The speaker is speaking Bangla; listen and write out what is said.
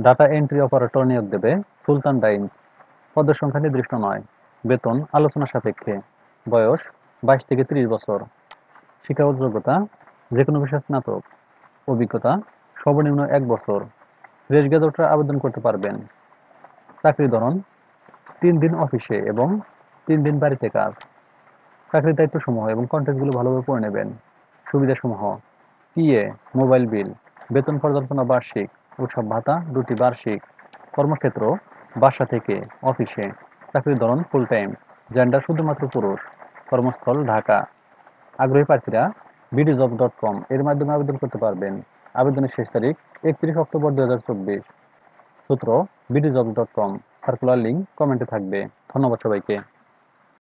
ডাটা এন্ট্রি অপারেটর নিয়োগ দেবে সুলতান ডাইন্স। পদের সংখ্যা নির্দিষ্ট নয়। বেতন আলোচনা সাপেক্ষে। বয়স বাইশ থেকে ত্রিশ বছর। শিক্ষাগত যোগ্যতা যে কোনো বিষয়ে স্নাতক। অভিজ্ঞতা সর্বনিম্ন এক বছর। ফ্রেশ গ্রাজুয়েটরা আবেদন করতে পারবেন। চাকরি ধরন তিন দিন অফিসে এবং তিন দিন বাড়িতে কাজ। চাকরির দায়িত্বসমূহ এবং কন্টেন্টগুলো ভালোভাবে পড়ে নেবেন। সুবিধাসমূহ। পিএ মোবাইল বিল, বেতন পর্যালোচনা বার্ষিক। উৎসব ভাতা, দুটি বার্ষিক কর্মক্ষেত্র, বাসা থেকে অফিসে। চাকরির ধরন ফুল টাইম জেন্ডার শুধুমাত্র পুরুষ। কর্মস্থল ঢাকা। আগ্রহী প্রার্থীরা বিডিজব ডট কম এর মাধ্যমে আবেদন করতে পারবেন। আবেদনের শেষ তারিখ একত্রিশ অক্টোবর দু হাজার চব্বিশ। সূত্র BDJob dot com circular link কমেন্টে থাকবে। ধন্যবাদ সবাইকে।